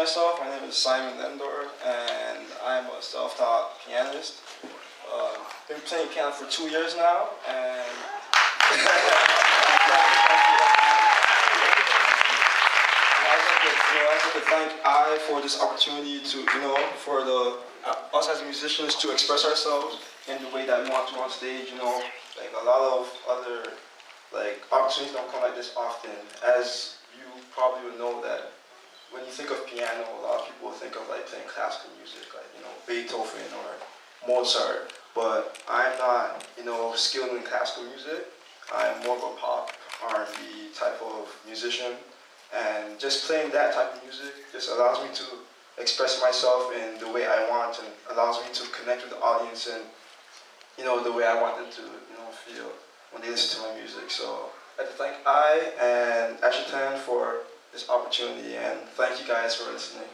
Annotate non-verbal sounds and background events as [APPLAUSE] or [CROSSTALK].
myself. My name is Simon Lendore, and I'm a self-taught pianist. Uh, been playing piano for two years now, and [LAUGHS] I'd like to thank I for this opportunity to, you know, for the uh, us as musicians to express ourselves in the way that we want to on stage. You know, like a lot of other like opportunities don't come like this often. As you probably would know that when you think of piano, a lot of people think of like playing classical music, like you know Beethoven or Mozart. But I'm not, you know, skilled in classical music. I'm more of a pop R&B type of musician, and just playing that type of music just allows me to express myself in the way I want and allows me to connect with the audience and you know the way I want them to you know feel when they listen to my music. So I'd like to thank I and Asherton for this opportunity and thank you guys for listening.